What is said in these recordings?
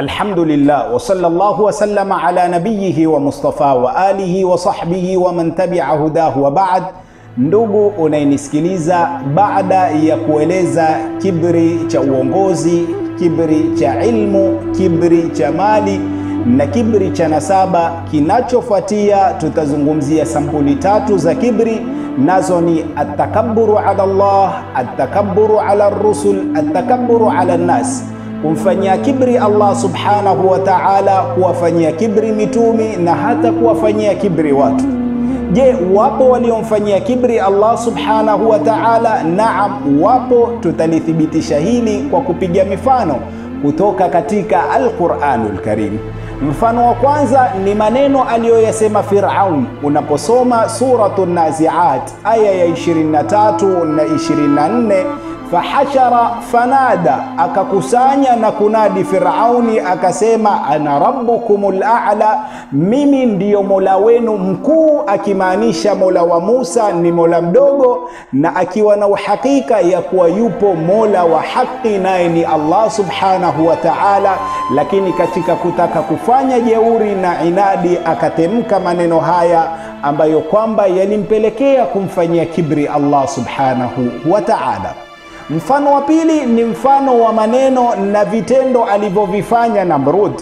Alhamdulillah wa sallallahu wa sallama ala nabiyihi wa mustafa wa alihi wa sahbihi wa man tabi'a hudahu wa ba'd. Ndugu unayenisikiliza, baada ya kueleza kibri cha uongozi, kibri cha ilmu, kibri cha mali na kibri cha nasaba, kinachofuatia tutazungumzia sampuli tatu za kibri, nazo ni atakabburu ala Allah, atakabburu ala rusul, atakabburu ala nas kumfanyia kibri Allah subhanahu wa ta'ala, kuwafanyia kibri mitumi na hata kuwafanyia kibri watu. Je, wapo waliomfanyia kibri Allah subhanahu wa ta'ala? Naam, wapo. Tutalithibitisha hili kwa kupiga mifano kutoka katika Al-Qur'anul Karim. Mfano wa kwanza ni maneno aliyoyasema Firaun unaposoma suratu Naziat aya ya 23 na 24 fahashara fanada, akakusanya na kunadi Firauni akasema, ana rabbukum a'la, mimi ndiyo mola wenu mkuu, akimaanisha mola wa Musa ni mola mdogo, na akiwa na uhakika ya kuwa yupo mola wa haki naye ni Allah subhanahu wa ta'ala. Lakini katika kutaka kufanya jeuri na inadi akatemka maneno haya ambayo kwamba yalimpelekea kumfanyia kibri Allah subhanahu wa ta'ala. Mfano wa pili ni mfano wa maneno na vitendo alivyovifanya Namrud.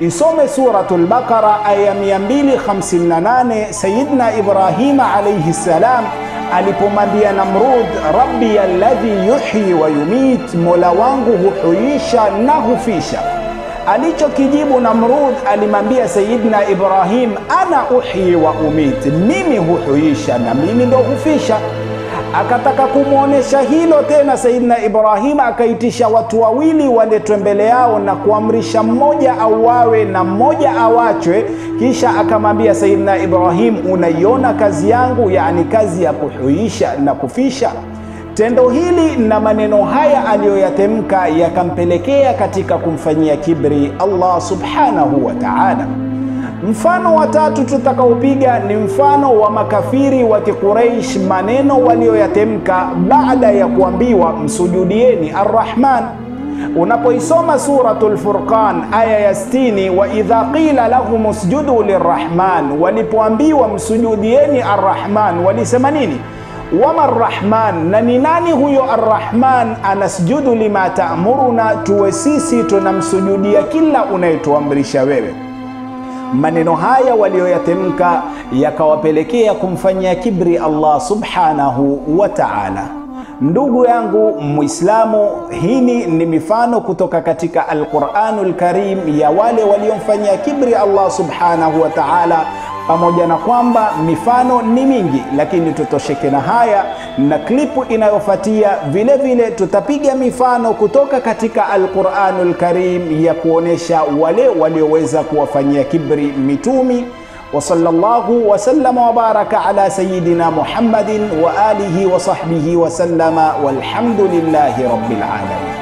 Isome Suratul Baqara aya 258. Sayyidina Ibrahima alayhi salam alipomwambia Namrud, rabbi alladhi yuhyi wa yumit, mola wangu huhuisha na hufisha. Alichokijibu Namrud, alimwambia Sayyidina Ibrahim, ana uhyi wa umit, mimi huhuisha na mimi ndo hufisha akataka kumwonyesha hilo tena. Saidina Ibrahim akaitisha watu wawili waletwe mbele yao na kuamrisha mmoja auawe na mmoja awachwe. Kisha akamwambia Saidina Ibrahim, unaiona kazi yangu, yaani kazi ya kuhuisha na kufisha. Tendo hili na maneno haya aliyoyatemka yakampelekea katika kumfanyia kibri Allah subhanahu wa ta'ala. Mfano wa tatu tutakaopiga ni mfano wa makafiri wa Quraysh, maneno walioyatemka baada ya kuambiwa msujudieni Arrahman. Unapoisoma Suratul Furqan aya ya 60, wa idha qila lahum usjudu lirrahman, walipoambiwa msujudieni Arrahman walisema nini? Wama Arrahman, na ni nani huyo Arrahman? Anasjudu lima taamuruna, tuwe sisi tunamsujudia kila unayetuamrisha wewe. Maneno haya walioyatemka yakawapelekea kumfanyia kibri Allah subhanahu wa ta'ala. Ndugu yangu Muislamu, hini ni mifano kutoka katika Alquranul Karim ya wale waliomfanyia kibri Allah subhanahu wa ta'ala, pamoja na kwamba mifano ni mingi, lakini tutosheke na haya na klipu inayofuatia. Vile vile tutapiga mifano kutoka katika Al-Qur'anul Karim ya kuonesha wale walioweza kuwafanyia kibri mitumi. wa sallallahu wa sallama wa baraka ala sayidina Muhammadin wa alihi wa sahbihi wa sallama walhamdulillahi rabbil alamin.